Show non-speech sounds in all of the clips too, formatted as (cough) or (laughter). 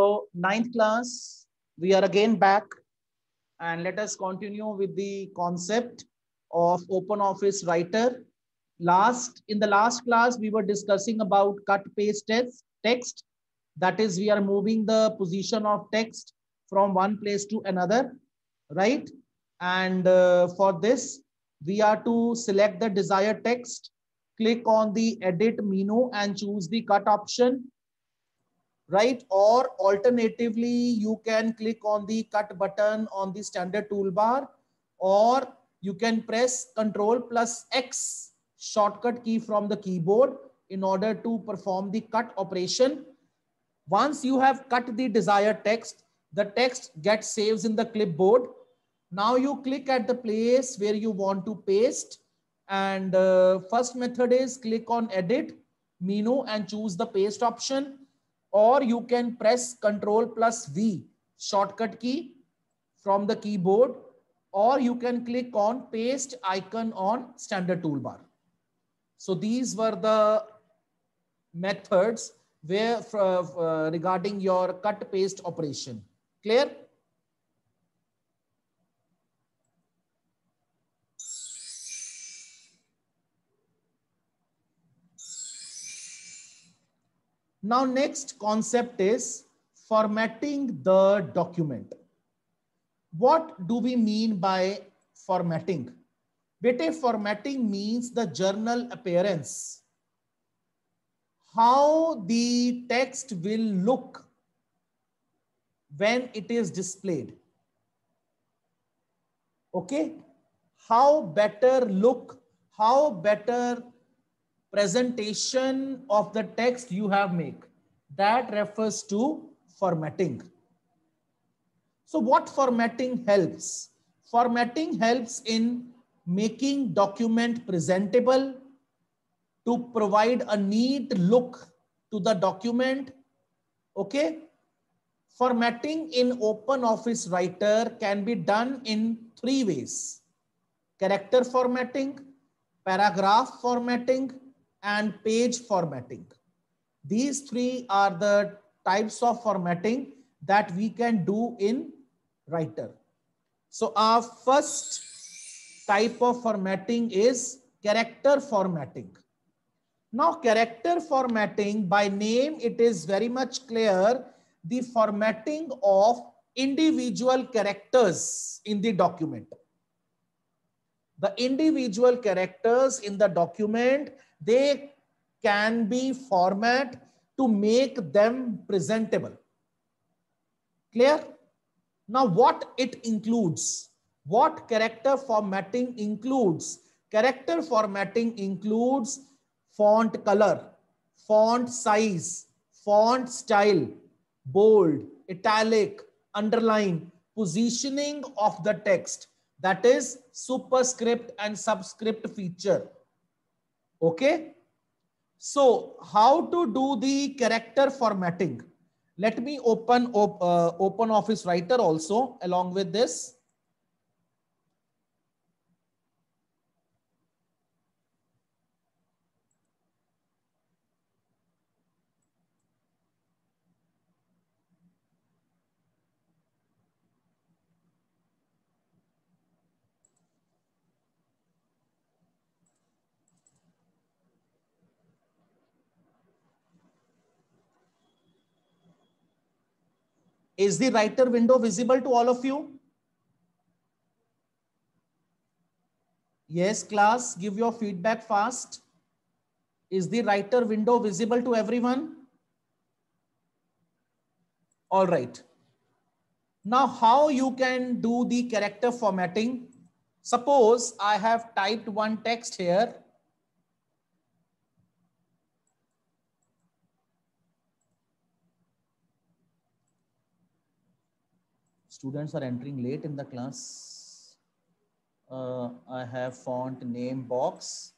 So ninth class, we are again back and let us continue with the concept of open office writer. Last in the last class, we were discussing about cut paste text, text. That is, we are moving the position of text from one place to another, right? And uh, for this, we are to select the desired text, click on the edit menu and choose the cut option right? Or alternatively, you can click on the cut button on the standard toolbar, or you can press Control plus X shortcut key from the keyboard in order to perform the cut operation. Once you have cut the desired text, the text gets saved in the clipboard. Now you click at the place where you want to paste. And uh, first method is click on edit menu and choose the paste option or you can press Control plus V shortcut key from the keyboard, or you can click on paste icon on standard toolbar. So these were the methods where uh, regarding your cut paste operation. Clear? Now, next concept is formatting the document. What do we mean by formatting? Bete, formatting means the journal appearance. How the text will look when it is displayed. Okay? How better look, how better presentation of the text you have make. That refers to formatting. So what formatting helps? Formatting helps in making document presentable, to provide a neat look to the document. Okay. Formatting in Open Office Writer can be done in three ways. Character formatting, paragraph formatting, and page formatting. These three are the types of formatting that we can do in writer. So our first type of formatting is character formatting. Now character formatting by name, it is very much clear the formatting of individual characters in the document. The individual characters in the document they can be format to make them presentable. Clear? Now what it includes? What character formatting includes? Character formatting includes font color, font size, font style, bold, italic, underline, positioning of the text. That is superscript and subscript feature Okay. So how to do the character formatting? Let me open op, uh, Open Office Writer also along with this. Is the writer window visible to all of you? Yes, class, give your feedback fast. Is the writer window visible to everyone? All right. Now, how you can do the character formatting? Suppose I have typed one text here students are entering late in the class. Uh, I have font name box.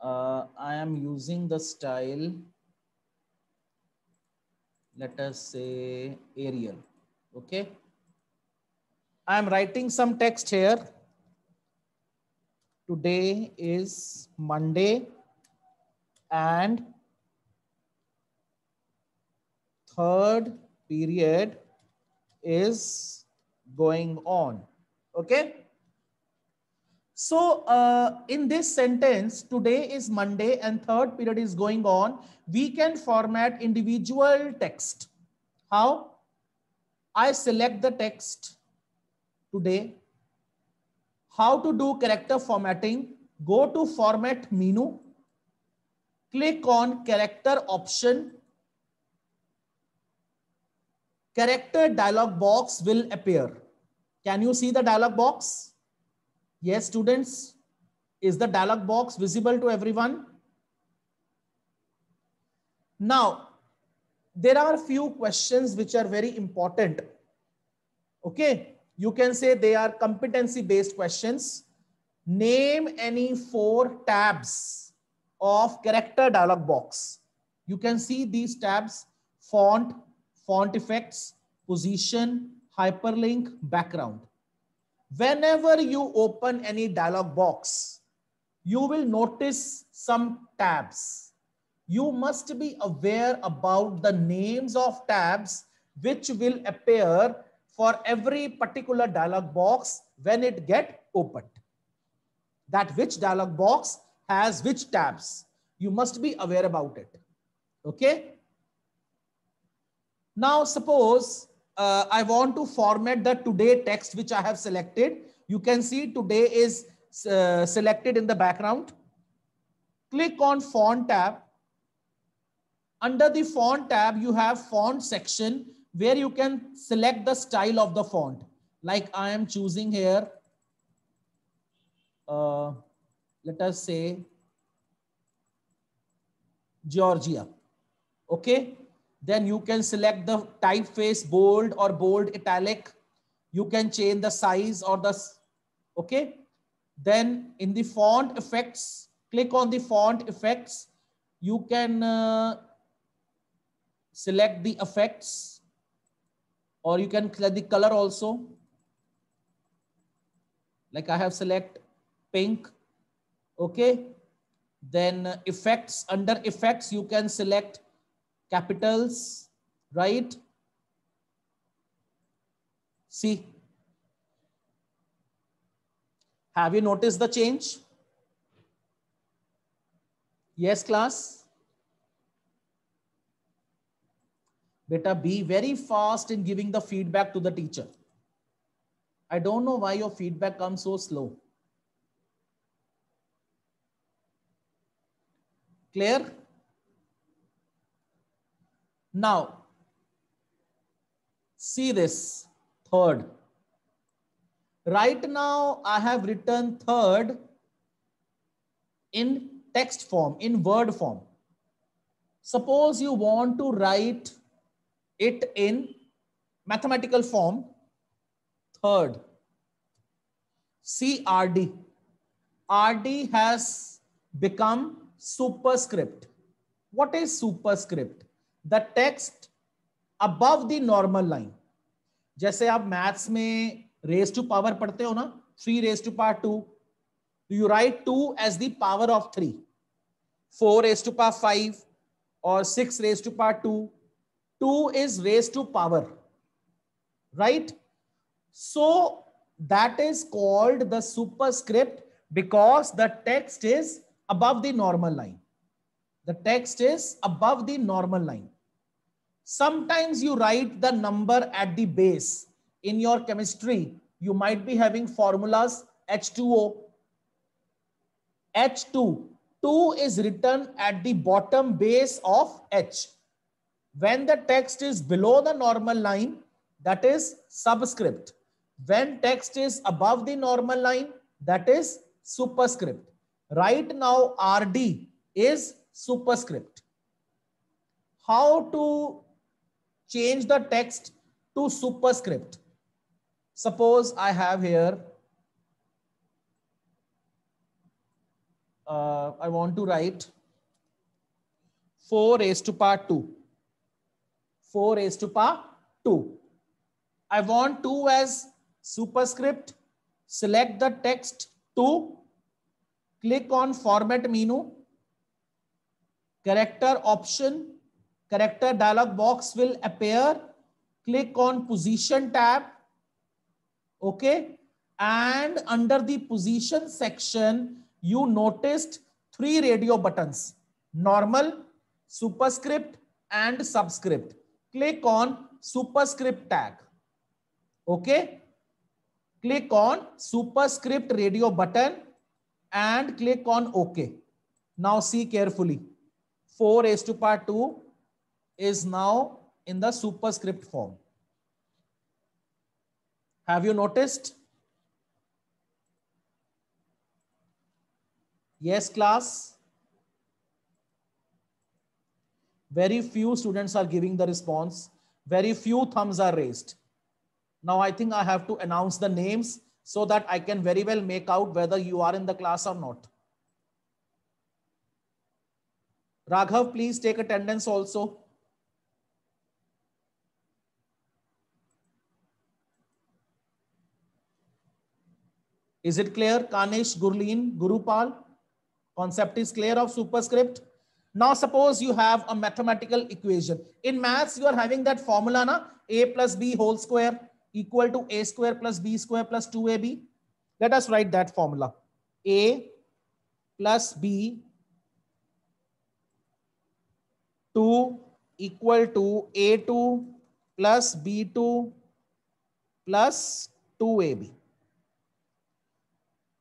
Uh, I am using the style, let us say Arial, okay? I am writing some text here. Today is Monday and 3rd period is going on. Okay. So uh, in this sentence, today is Monday and third period is going on. We can format individual text. How? I select the text today. How to do character formatting? Go to format menu. Click on character option. Character dialog box will appear. Can you see the dialog box? Yes, students. Is the dialog box visible to everyone? Now, there are a few questions which are very important. Okay, you can say they are competency based questions. Name any four tabs of character dialog box. You can see these tabs, font, font effects, position, hyperlink, background. Whenever you open any dialog box, you will notice some tabs. You must be aware about the names of tabs which will appear for every particular dialog box when it get opened. That which dialog box has which tabs. You must be aware about it. Okay. Now suppose uh, I want to format the today text which I have selected. You can see today is uh, selected in the background. Click on font tab. Under the font tab, you have font section where you can select the style of the font. Like I am choosing here, uh, let us say Georgia. Okay. Then you can select the typeface bold or bold italic. You can change the size or the, okay. Then in the font effects, click on the font effects. You can uh, select the effects or you can select the color also. Like I have select pink. Okay. Then effects under effects, you can select capitals, right? See, have you noticed the change? Yes, class? Beta, be very fast in giving the feedback to the teacher. I don't know why your feedback comes so slow. Clear? Now, see this third. Right now, I have written third in text form, in word form. Suppose you want to write it in mathematical form, third. See RD. RD has become superscript. What is superscript? The text above the normal line जैसे आप maths में race to power पढ़ते हो ना three raise to power two you write two as the power of three four raise to power five और six raise to power two two is raise to power right so that is called the superscript because the text is above the normal line the text is above the normal line. Sometimes you write the number at the base. In your chemistry, you might be having formulas H2O, H2. 2 is written at the bottom base of H. When the text is below the normal line, that is subscript. When text is above the normal line, that is superscript. Right now, RD is superscript. How to change the text to superscript? Suppose I have here, uh, I want to write 4 raised to power 2. 4 raised to power 2. I want 2 as superscript. Select the text 2. Click on format menu character option, character dialog box will appear. click on position tab. Okay. And under the position section, you noticed three radio buttons, normal, superscript and subscript. Click on superscript tag. Okay. Click on superscript radio button and click on OK. Now see carefully. 4 raised to power 2 is now in the superscript form. Have you noticed? Yes, class. Very few students are giving the response. Very few thumbs are raised. Now I think I have to announce the names so that I can very well make out whether you are in the class or not. Raghav, please take attendance also. Is it clear? Kanish, Gurleen, Gurupal? Concept is clear of superscript. Now suppose you have a mathematical equation. In maths, you are having that formula, na? a plus b whole square equal to a square plus b square plus 2ab. Let us write that formula. a plus b two equal to a two plus b two plus two a b.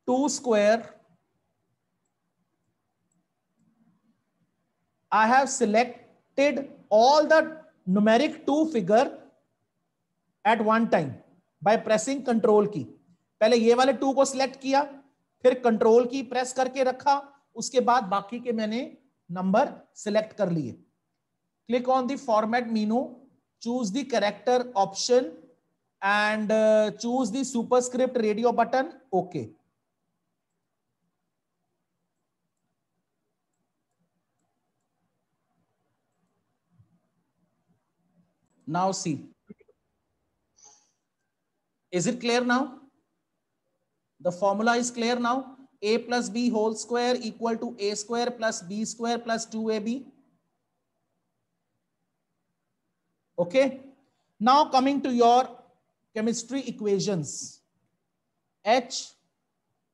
Two square I have selected all the numeric two figure at one time by pressing control key. पहले ये वाले to को select किया, फिर control की press करके रखा, उसके बाद बाकी के मैंने नंबर सिलेक्ट कर लिए। click on the format menu, choose the character option and uh, choose the superscript radio button. Okay. Now see. Is it clear now? The formula is clear now. A plus B whole square equal to A square plus B square plus 2AB Okay. Now coming to your chemistry equations. H,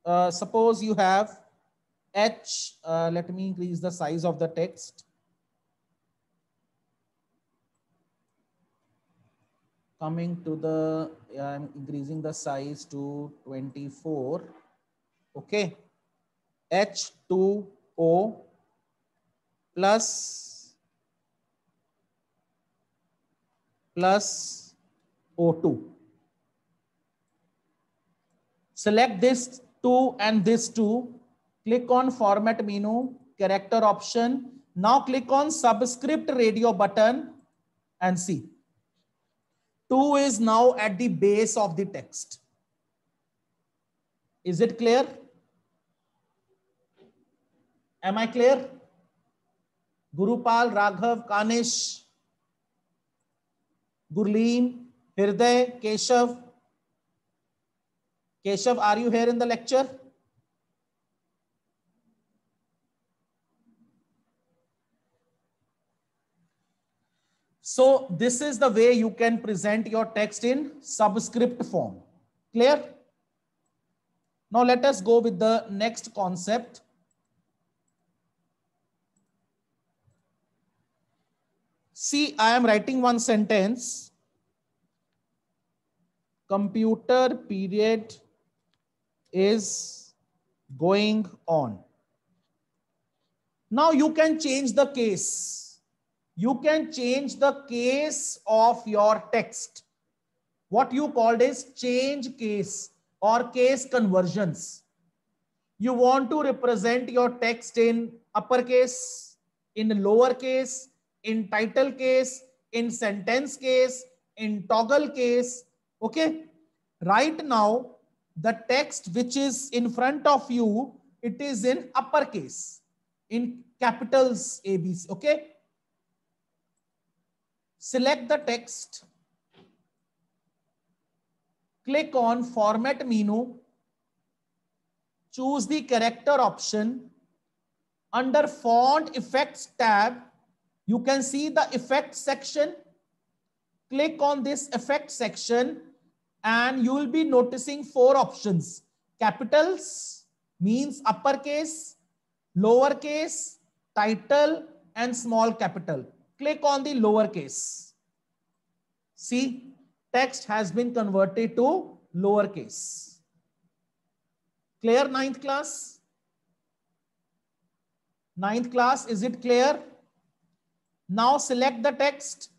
uh, suppose you have H, uh, let me increase the size of the text. coming to the, I'm increasing the size to 24. Okay. H2O plus plus O2. Select this two and this two. Click on format menu, character option. Now click on subscript radio button and see. 2 is now at the base of the text. Is it clear? Am I clear? Gurupal, Raghav, Kanish, Gurleen, Hirday, Keshav. Keshav, are you here in the lecture? So this is the way you can present your text in subscript form. Clear? Now let us go with the next concept. See, I am writing one sentence. Computer period is going on. Now you can change the case you can change the case of your text. What you called is change case or case conversions. You want to represent your text in uppercase, in lowercase, in title case, in sentence case, in toggle case. Okay. Right now, the text which is in front of you, it is in uppercase, in capitals ABC. Okay Select the text. Click on format menu. Choose the character option. Under font effects tab, you can see the effect section. click on this effect section and you will be noticing four options. Capitals means uppercase, lowercase, title and small capital. Click on the lowercase. See, text has been converted to lowercase. Clear ninth class? Ninth class, is it clear? Now select the text.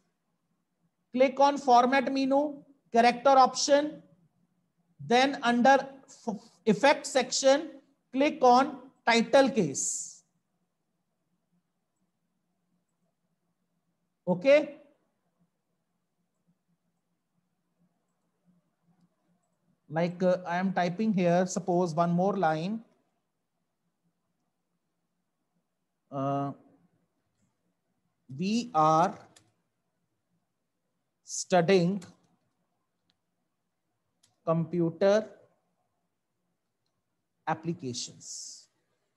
Click on format menu, character option. Then under effect section, click on title case. Okay. Like uh, I am typing here, suppose one more line. Uh, we are studying computer applications.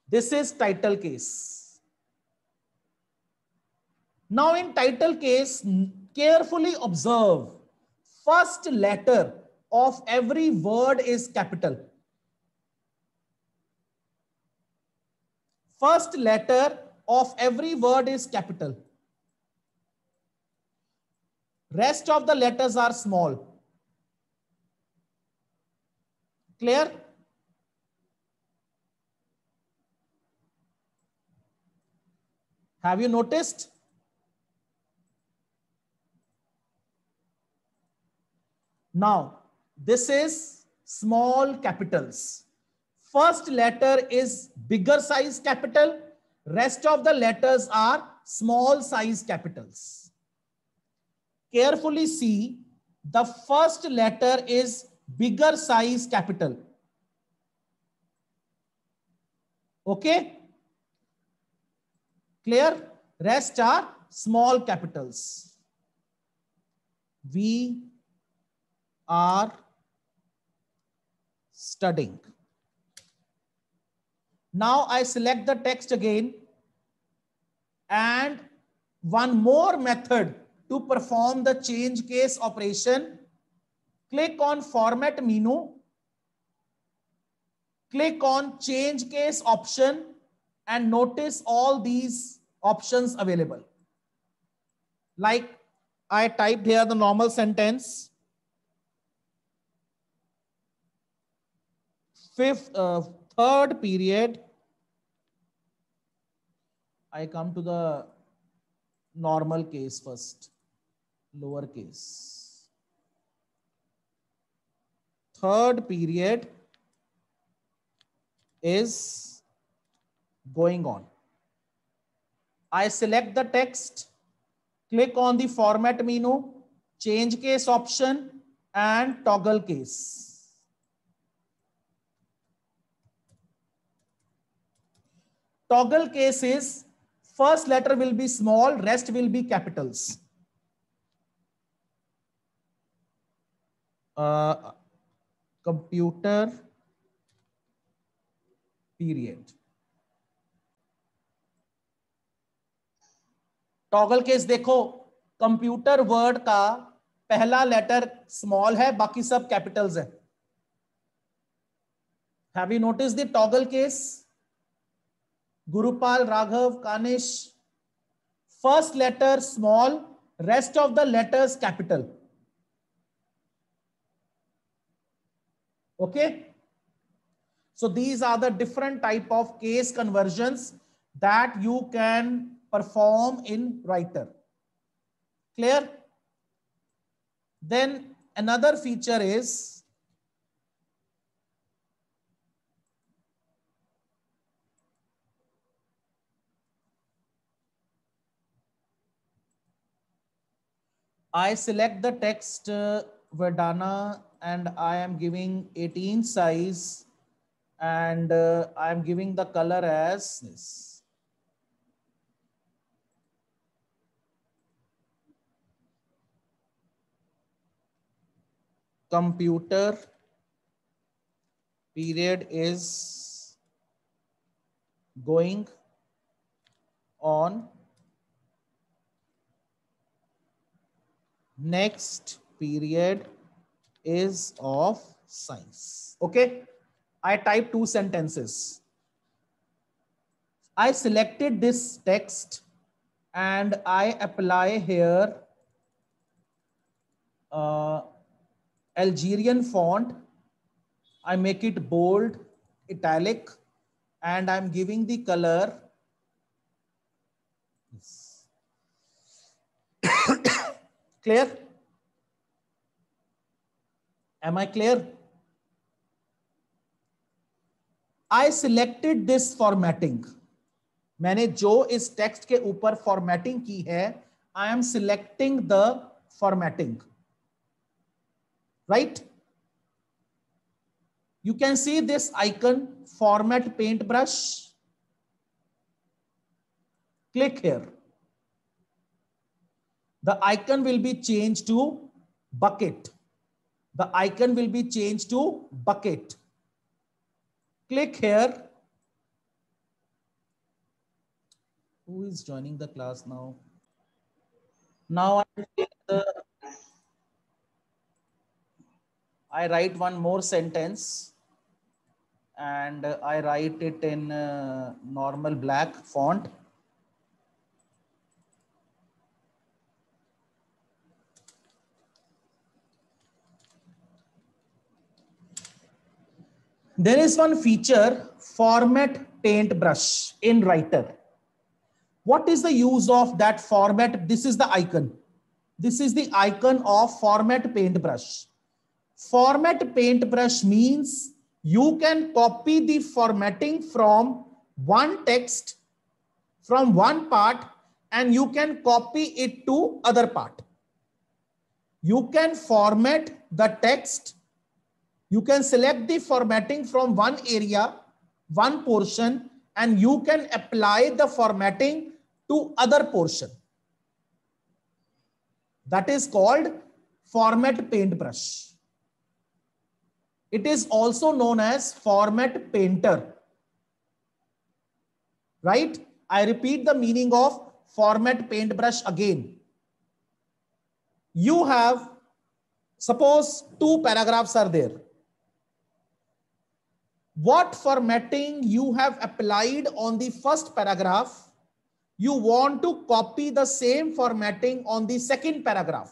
This is title case. Now in title case, carefully observe first letter of every word is capital. First letter of every word is capital. Rest of the letters are small. Clear? Have you noticed? Now, this is small capitals. First letter is bigger size capital. Rest of the letters are small size capitals. Carefully see the first letter is bigger size capital. Okay. Clear? Rest are small capitals. We are studying. Now I select the text again and one more method to perform the change case operation. Click on format menu. Click on change case option and notice all these options available. Like I typed here the normal sentence. Fifth, uh, third period. I come to the normal case first, lower case. Third period is going on. I select the text, click on the format menu, change case option and toggle case. Toggle case is first letter will be small, rest will be capitals. Computer period. Toggle case देखो computer word का पहला letter small है, बाकी सब capitals है। Have you notice the toggle case Gurupal, Raghav, Kanish first letter small rest of the letters capital Okay. So these are the different type of case conversions that you can perform in writer. Clear? Then another feature is I select the text uh, Verdana and I am giving 18 size and uh, I am giving the color as this. computer period is going on next period is of science. Okay. I type two sentences. I selected this text and I apply here uh, Algerian font. I make it bold, italic, and I'm giving the color. (coughs) clear? Am I clear? I selected this formatting. मैंने जो इस text के ऊपर formatting की है I am selecting the formatting right you can see this icon format paintbrush click here the icon will be changed to bucket the icon will be changed to bucket click here who is joining the class now? Now I, I write one more sentence and I write it in uh, normal black font. There is one feature format paintbrush in writer what is the use of that format? This is the icon. This is the icon of format paintbrush. Format paintbrush means you can copy the formatting from one text, from one part, and you can copy it to other part. You can format the text. You can select the formatting from one area, one portion, and you can apply the formatting to other portion. That is called format paintbrush. It is also known as format painter. Right? I repeat the meaning of format paintbrush again. You have, suppose two paragraphs are there what formatting you have applied on the first paragraph, you want to copy the same formatting on the second paragraph.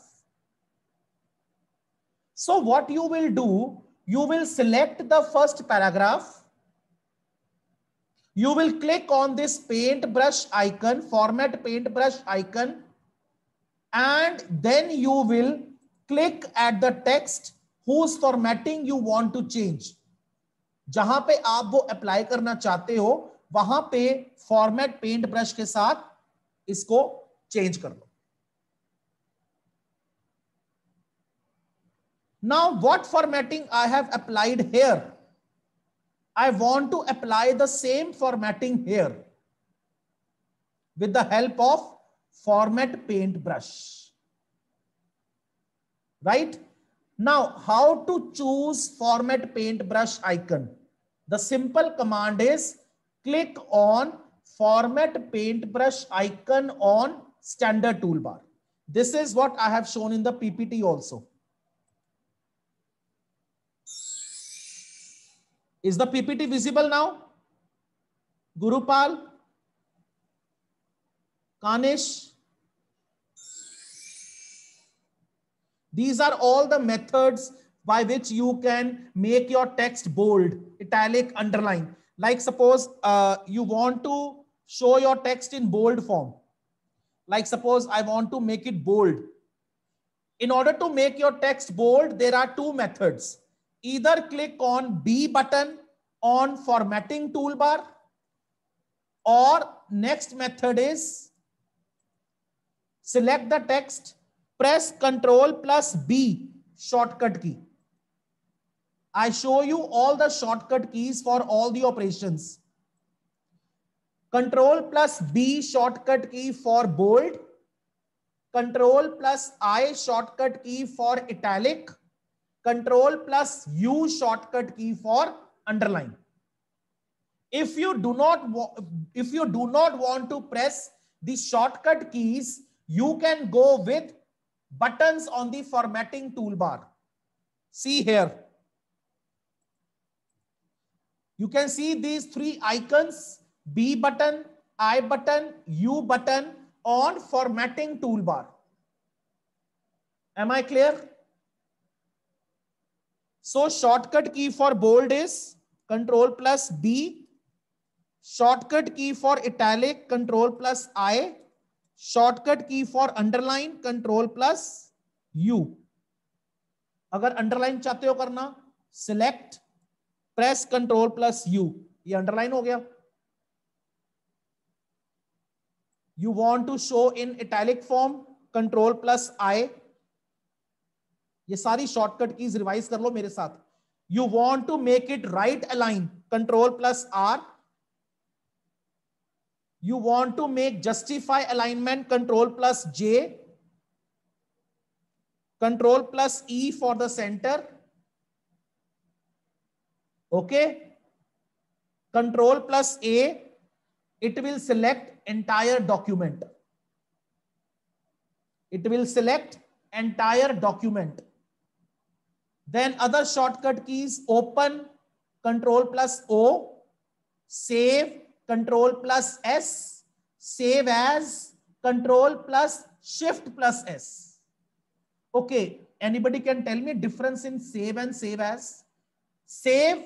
So what you will do, you will select the first paragraph. You will click on this paintbrush icon, format paintbrush icon, and then you will click at the text whose formatting you want to change. जहाँ पे आप वो apply करना चाहते हो, वहाँ पे format paint brush के साथ इसको चेंज कर लो। Now what formatting I have applied here I want to apply the same formatting here with the help of format paint brush right now how to choose format paint brush icon the simple command is click on format paintbrush icon on standard toolbar. This is what I have shown in the PPT also. Is the PPT visible now? Gurupal? Kanish? These are all the methods by which you can make your text bold, italic, underline. Like suppose uh, you want to show your text in bold form. Like suppose I want to make it bold. In order to make your text bold, there are two methods. Either click on B button on formatting toolbar or next method is select the text, press control plus B shortcut key. I show you all the shortcut keys for all the operations. Control plus B shortcut key for bold. Control plus I shortcut key for italic. Control plus U shortcut key for underline. If you do not if you do not want to press the shortcut keys, you can go with buttons on the formatting toolbar. See here. You can see these three icons, B button, I button, U button on formatting toolbar. Am I clear? So shortcut key for bold is control plus B. Shortcut key for italic control plus I. Shortcut key for underline control plus U. अगर underline चाहते हो करना select press control plus U ये underline हो गया. You want to show in italic form control plus I ये सारी shortcut keys revise कर लो मेरे साथ. You want to make it right align control plus R you want to make justify alignment control plus J control plus E for the center. Okay control plus A it will select entire document it will select entire document then other shortcut key open control plus O save control plus S save as control plus shift plus S okay anybody can tell me difference in save and save as save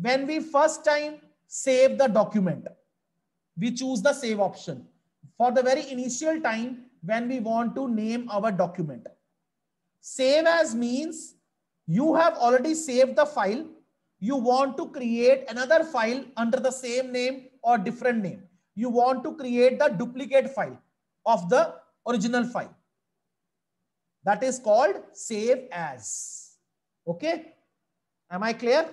when we first time save the document, we choose the save option. For the very initial time, when we want to name our document. Save as means you have already saved the file. You want to create another file under the same name or different name. You want to create the duplicate file of the original file. That is called save as. Okay. Am I clear?